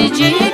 Did you?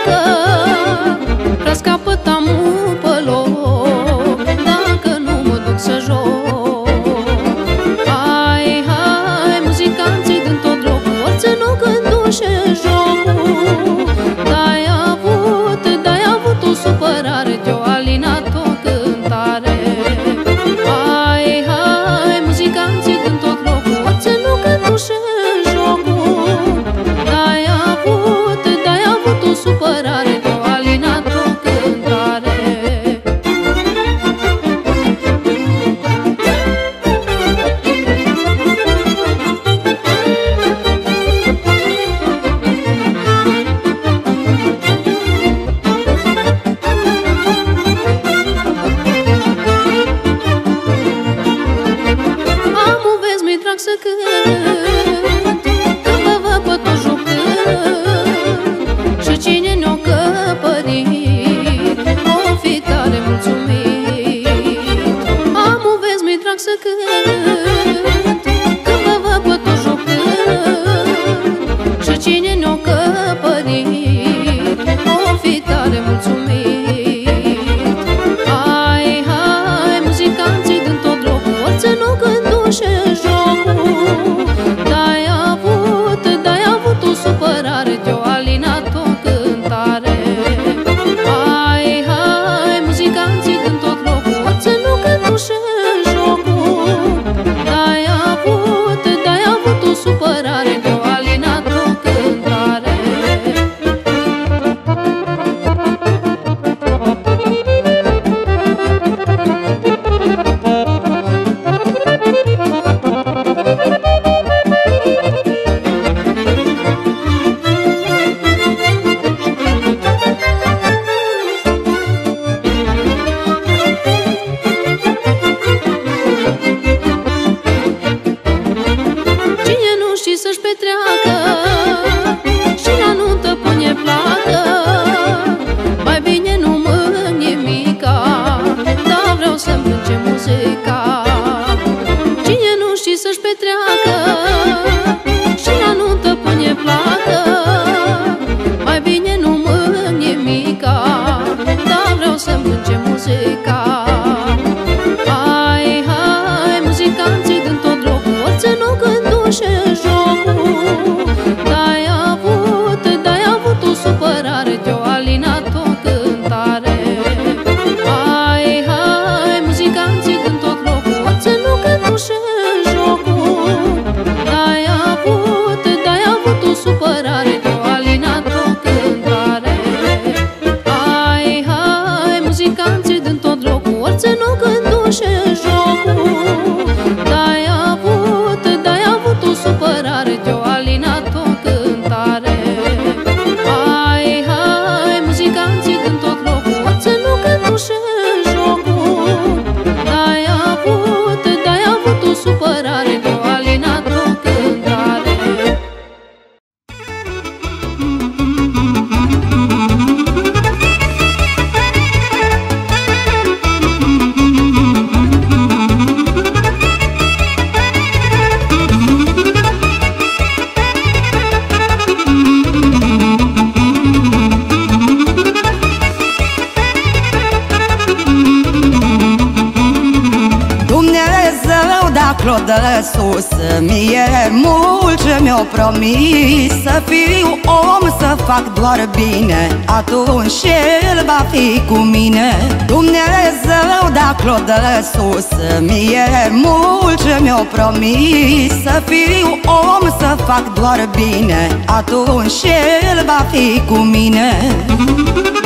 atunci El va fi cu mine. Dumnezeu da o dă sus Mie mult ce mi-o promis. Să fiu om, să fac doar bine Atunci El va fi cu mine. Muzica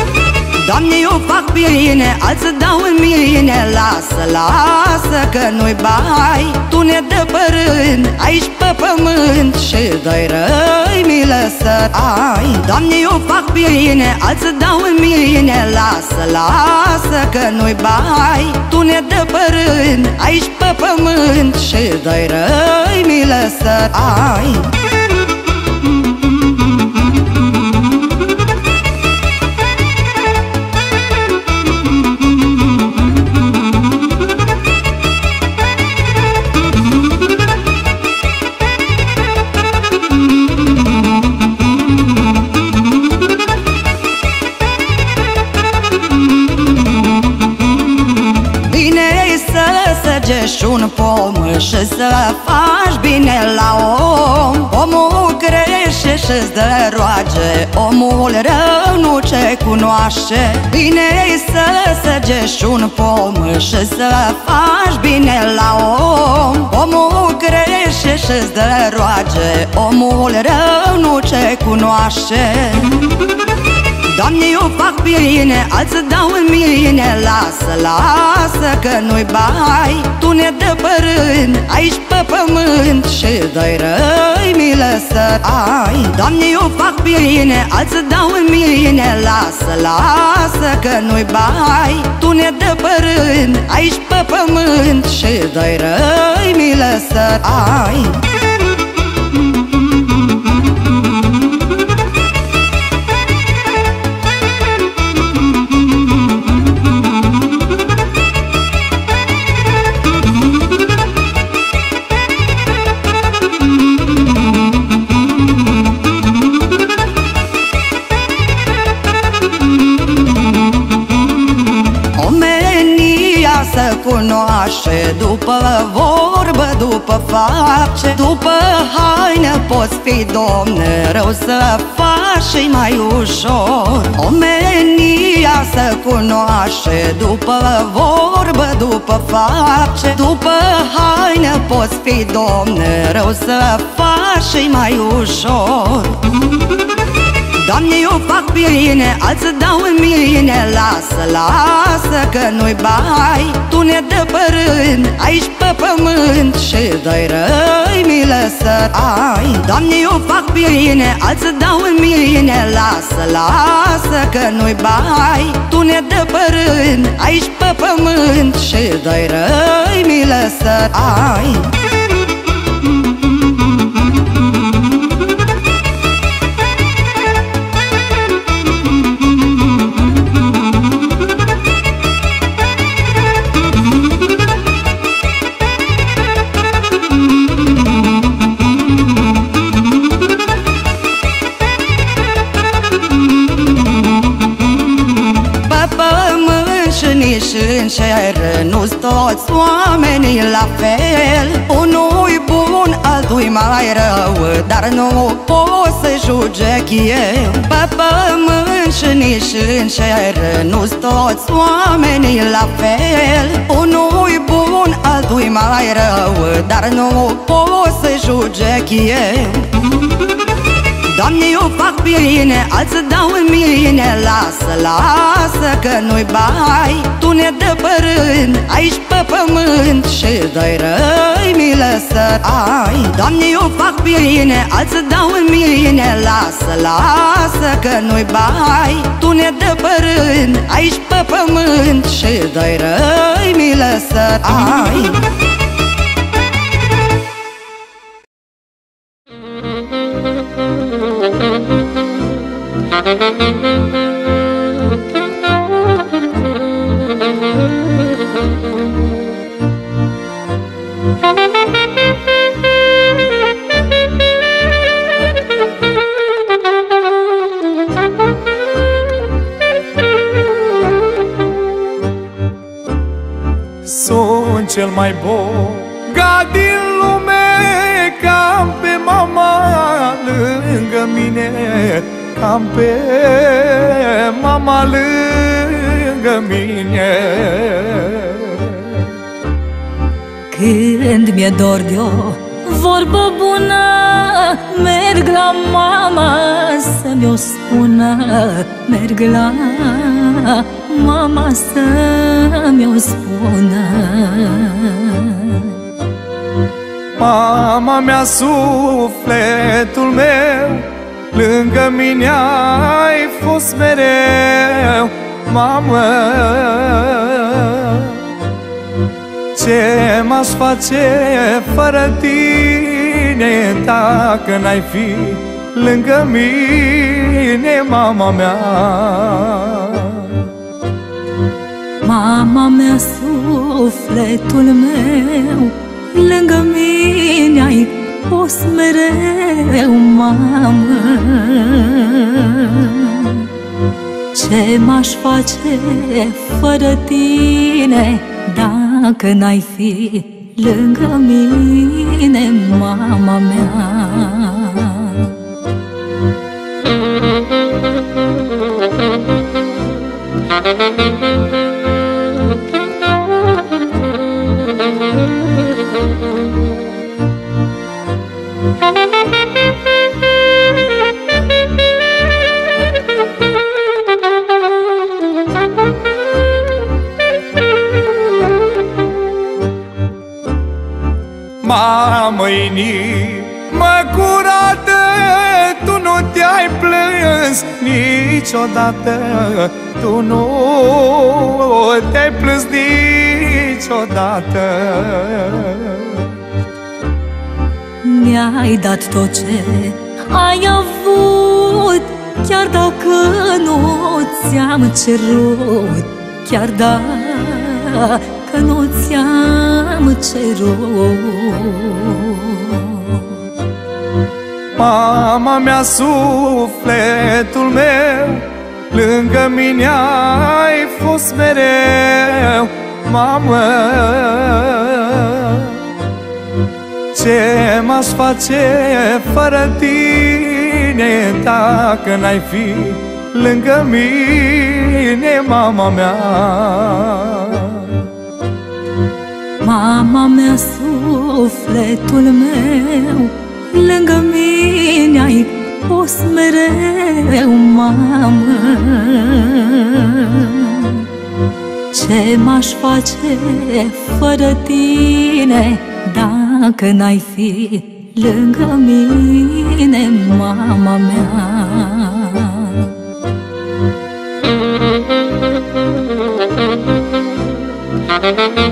Doamne, eu fac bine, alții dau în mine. Lasă, lasă că nu-i bai. Tu ne dă părând, aici pe pământ Și doi răi mi lăsă. Ai Doamne, eu fac bine, alții dau în mine. Lasă, lasă că nu-i bai. Tu ne dă părând, aici pe pământ Și doi răi mi lăsă. Ai. Ce cunoaște Bine să săgești un pom Și să faci bine la om. Omul crește și-ți dă roage Omul rău nu ce cunoaște Doamne, eu fac bine, alții dau în mine. Lasă, lasă că nu-i bai Tu ne dă părând aici pe pământ. Și dai răi milă să ai Doamne, eu fac bine, alții dau în mine. Lasă, lasă că nu-i bai Tu ne dă părând aici pe pământ. Și dai răi milă să ai cunoaște După vorbă, după face După haină poți fi domne Rău să faci și mai ușor. Omenia să cunoaște După vorbă, după face După haină poți fi domne Rău să faci și mai ușor Doamne, eu fac bine, alții dau în mine. Lasă, lasă că nu-i bai. Tu ne dă părând aici pe pământ Și dai răi milă să ai Doamne, eu fac bine, alții dau în mine. Lasă, lasă că nu-i bai. Tu ne dă părând aici pe pământ Și dai răi milă să ai în cer Nu-s toți oamenii la fel. Unul bun, altul mai rău Dar nu pot să judec eu Pe pământ și nici în cer Nu-s toți oamenii la fel. Unul bun, altul mai rău Dar nu pot să judec eu Doamne, eu fac bine, alții dau în mine. Lasă, lasă că nu-i bai. Tu ne dă părând aici pe pământ. Și dai răi milă să ai. Doamne, eu fac bine, alții dau în mine. Lasă, lasă că nu-i bai. Tu ne dă părând aici pe pământ. Și dai răi milă să ai mai bogat din lume Cam pe mama lângă mine Cam pe mama lângă mine. Când mi-e dor de o vorbă bună Merg la mama să-mi o spună. Merg la mama să-mi o spună. Mama mea, sufletul meu Lângă mine ai fost mereu Mamă. Ce m-aș face fără tine Dacă n-ai fi lângă mine, mama mea Mama mea, sufletul meu Lângă mine ai fost mereu, mamă. Ce m-aș face fără tine, da Dacă n-ai fi lângă mine, mama mea niciodată. Tu nu te-ai plâns niciodată. Mi-ai dat tot ce ai avut Chiar dacă nu ți-am cerut Chiar dacă nu ți-am cerut. Mama mea, sufletul meu Lângă mine ai fost mereu Mamă. Ce m-aș face fără tine Dacă n-ai fi lângă mine, mama mea? Mama mea, sufletul meu Lângă mine ai fost mereu, mamă. Ce m-aș face fără tine Dacă n-ai fi lângă mine, mama mea? Spune-mi,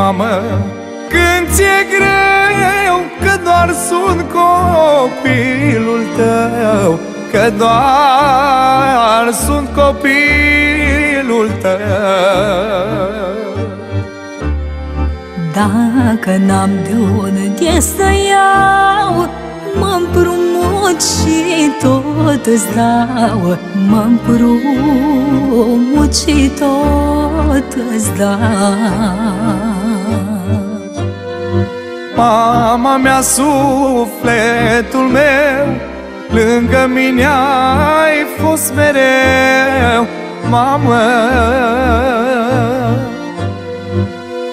mamă, când ți-e greu Că doar sunt copilul tău Că doar sunt copilul tău. Dacă n-am de unde să iau mă împrumut și tot îți dau. Mă împrumut și tot îți dau Mama mea, sufletul meu Lângă mine ai fost mereu Mamă.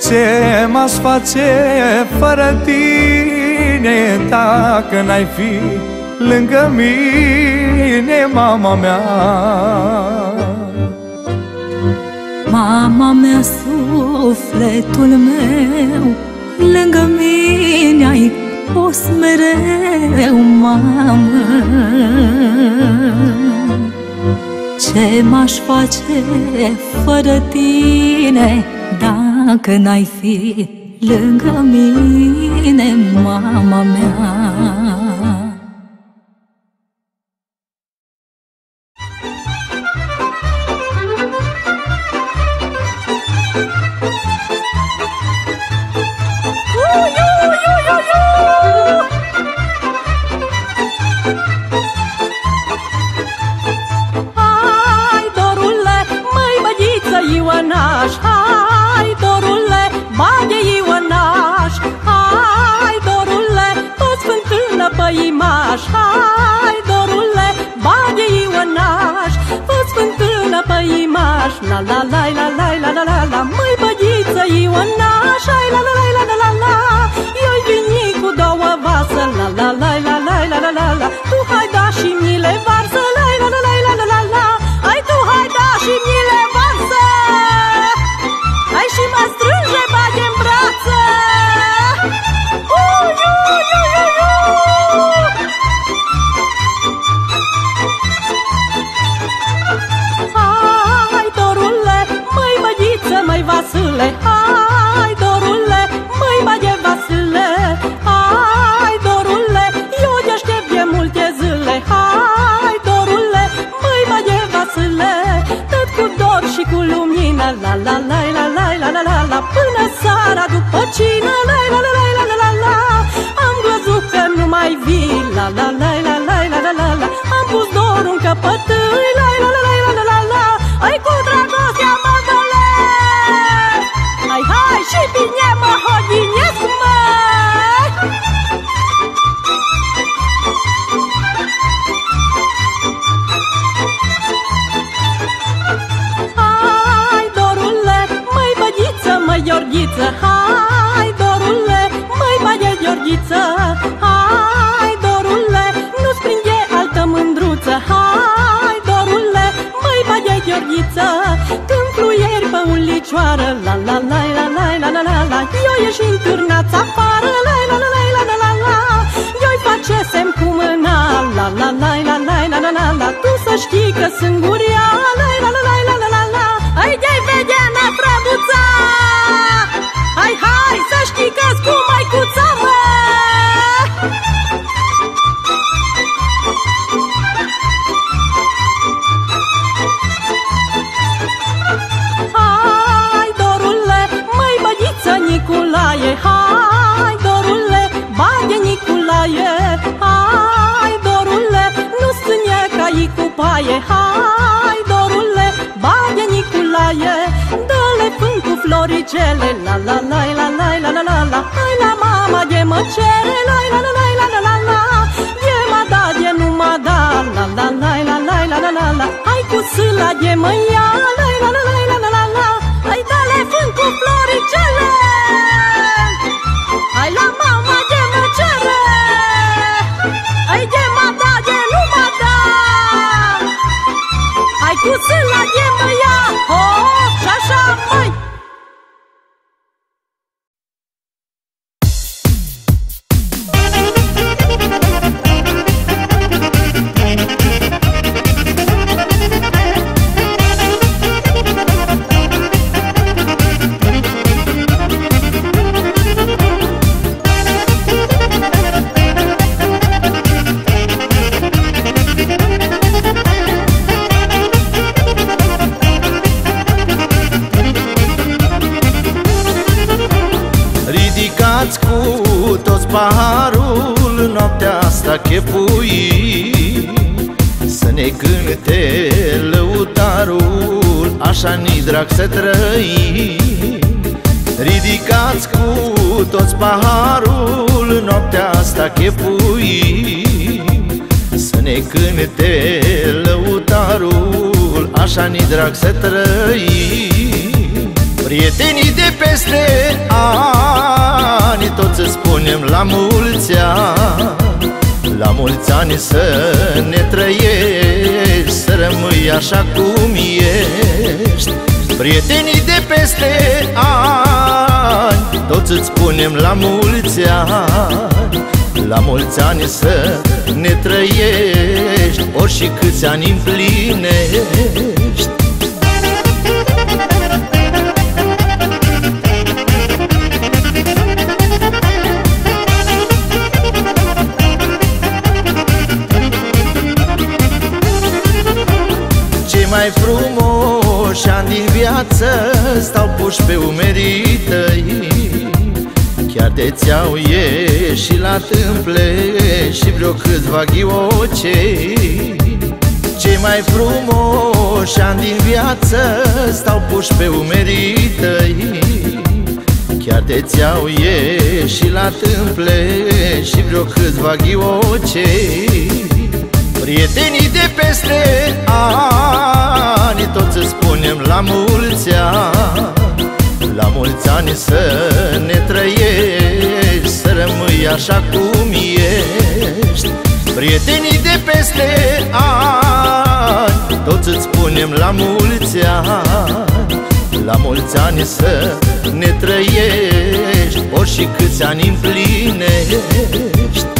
Ce m-aș face fără tine Dacă n-ai fi lângă mine, mama mea? Mama mea, sufletul meu Lângă mine ai fost mereu, mamă. Ce m-aș face fără tine Dacă n-ai fi lângă mine, mama mea la la la țara după cine, la la la la la la. Am văzut că nu mai vii, la la la Gheorghiță Hai, dorule, nu-ți prinde altă mândruță Hai, dorule, măi băie Gheorghiță Când fluieri pe un licioară La la la la la la la la la Eu ieși în târnați afară La la la la la la la la Eu-i face semn cu mâna La la la la la la la la la Tu să știi că sunt guria paie Hai, dorule, bagă Niculae Dă-le fân cu floricele La la la la la la la la la Hai la mama de mă cere La la la la la la la la De mă da, de nu mă da La la la la la la la la la Hai cu sâla de mă ia La la la la la la la la 不是老爹。Noaptea asta chepui Să ne cânte lăutarul Așa ni drag să trăim. Ridicați cu toți paharul Noaptea asta chepui Să ne cânte lăutarul Așa ni drag să trăim. Prietenii de peste ani Toți îți spunem la mulți ani La mulți ani să ne trăiești Să rămâi așa cum ești. Prietenii de peste ani Toți îți spunem la mulți ani La mulți ani să ne trăiești Ori și câți ani împlinești mai frumoși ani din viață Stau puși pe umerii tăi. Chiar de ți-au ieșit la tâmple Și vreo câțiva ghiocei. Cei mai frumoși ani din viață Stau puși pe umerii tăi. Chiar de ți-au ieșit la tâmple Și vreo câțiva ghiocei Prietenii de peste ani Toți îți spunem la mulți ani La mulți ani să ne trăiești Să rămâi așa cum ești. Prietenii de peste ani Toți îți spunem la mulți ani La mulți ani să ne trăiești Ori și câți ani împlinești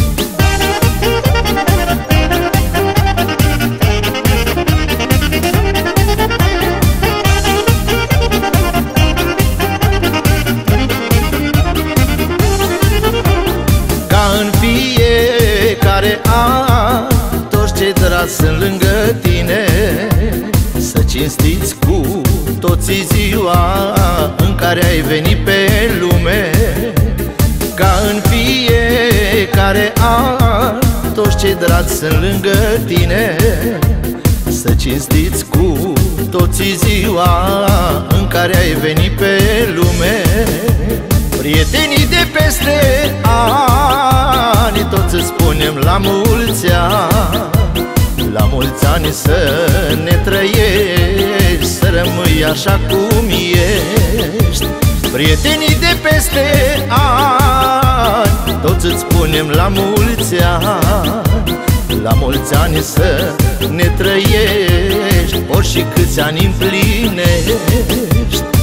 sunt lângă tine. Să cinstiți cu toții ziua În care ai venit pe lume. Prietenii de peste ani Toți îți spunem la mulți ani La mulți ani să ne trăiești Să rămâi așa cum ești. Prietenii de peste ani Toți îți spunem la mulți ani La mulți ani să ne trăiești Ori și câți ani împlinești